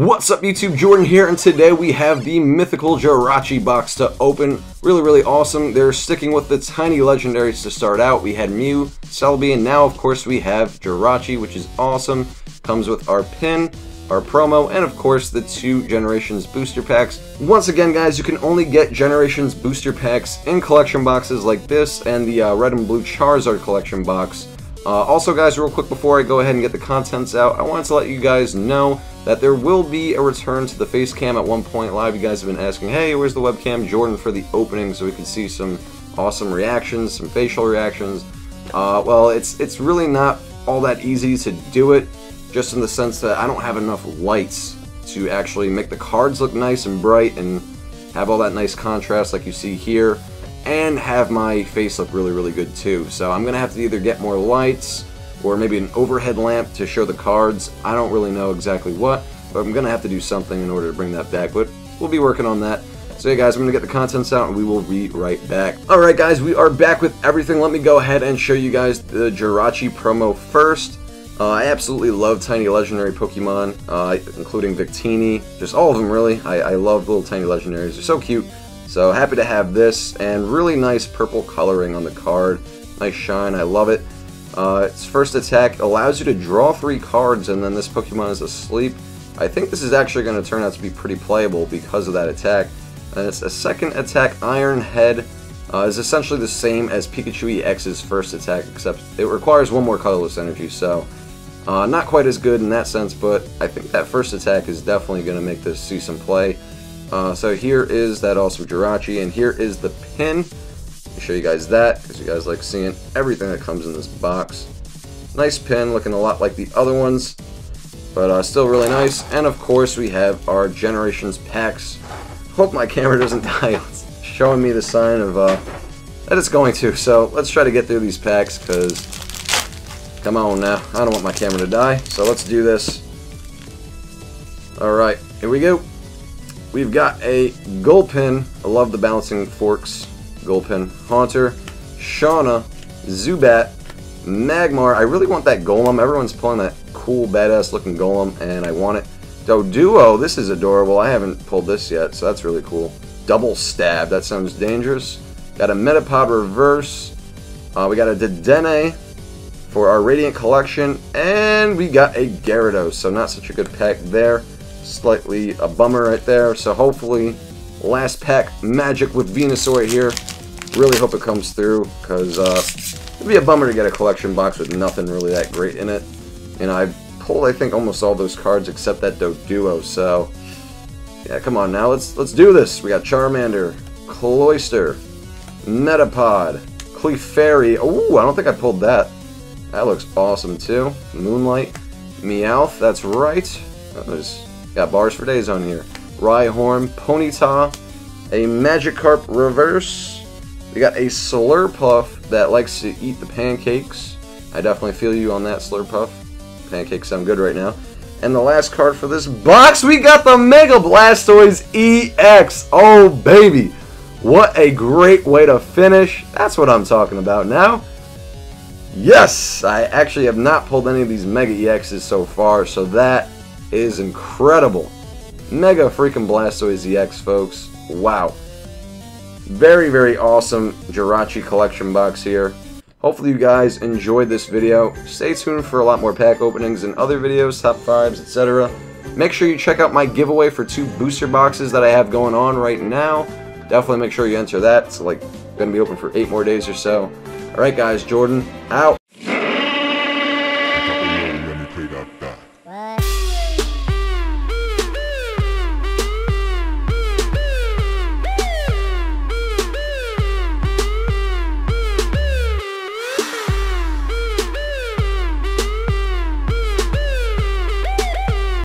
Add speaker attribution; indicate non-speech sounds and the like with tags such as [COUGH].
Speaker 1: What's up YouTube, Jordan here, and today we have the mythical Jirachi box to open. Really, really awesome. They're sticking with the tiny legendaries to start out. We had Mew, Celebi, and now of course we have Jirachi, which is awesome. Comes with our pin, our promo, and of course the two Generations booster packs. Once again guys, you can only get Generations booster packs in collection boxes like this and the uh, red and blue Charizard collection box. Uh, also guys, real quick before I go ahead and get the contents out, I wanted to let you guys know that there will be a return to the face cam at one point live. You guys have been asking, hey, where's the webcam Jordan for the opening so we can see some awesome reactions, some facial reactions. Uh, well, it's, it's really not all that easy to do it, just in the sense that I don't have enough lights to actually make the cards look nice and bright and have all that nice contrast like you see here and have my face look really, really good too. So I'm going to have to either get more lights or maybe an overhead lamp to show the cards. I don't really know exactly what, but I'm going to have to do something in order to bring that back, but we'll be working on that. So yeah guys, I'm going to get the contents out and we will be right back. Alright guys, we are back with everything. Let me go ahead and show you guys the Jirachi promo first. Uh, I absolutely love tiny legendary Pokemon, uh, including Victini, just all of them really. I, I love little tiny legendaries, they're so cute. So happy to have this, and really nice purple coloring on the card. Nice shine, I love it. Uh, its first attack allows you to draw three cards, and then this Pokemon is asleep. I think this is actually going to turn out to be pretty playable because of that attack. And its a second attack, Iron Head, uh, is essentially the same as Pikachu EX's first attack, except it requires one more colorless energy, so uh, not quite as good in that sense, but I think that first attack is definitely going to make this see some play. Uh, so here is that also Jirachi, and here is the pin. I'll show you guys that, because you guys like seeing everything that comes in this box. Nice pin, looking a lot like the other ones, but uh, still really nice. And of course we have our Generations packs. Hope my [LAUGHS] camera doesn't die. It's showing me the sign of uh, that it's going to. So let's try to get through these packs, because come on now. I don't want my camera to die, so let's do this. Alright, here we go. We've got a Gulpin. I love the balancing forks. Gulpin. Haunter. Shauna. Zubat. Magmar. I really want that Golem. Everyone's pulling that cool, badass looking Golem, and I want it. Doduo. This is adorable. I haven't pulled this yet, so that's really cool. Double Stab. That sounds dangerous. Got a Metapod Reverse. Uh, we got a Dedenne for our Radiant Collection, and we got a Gyarados, so not such a good pack there slightly a bummer right there. So hopefully, last pack magic with Venusaur here. Really hope it comes through because uh, it'd be a bummer to get a collection box with nothing really that great in it. And I pulled I think almost all those cards except that Doduo. So yeah, come on now, let's let's do this. We got Charmander, Cloyster, Metapod, Clefairy. Oh, I don't think I pulled that. That looks awesome too. Moonlight, Meowth. That's right. There's Got bars for days on here. Rhyhorn, Ponyta, a Magikarp Reverse. We got a Slurpuff that likes to eat the pancakes. I definitely feel you on that, Slurpuff. Pancakes sound good right now. And the last card for this box, we got the Mega Blastoise EX. Oh, baby. What a great way to finish. That's what I'm talking about now. Yes, I actually have not pulled any of these Mega EXs so far, so that is incredible. Mega freaking Blastoise EX, folks. Wow. Very, very awesome Jirachi collection box here. Hopefully you guys enjoyed this video. Stay tuned for a lot more pack openings and other videos, top 5s, etc. Make sure you check out my giveaway for two booster boxes that I have going on right now. Definitely make sure you enter that. It's like going to be open for 8 more days or so. Alright guys, Jordan, out.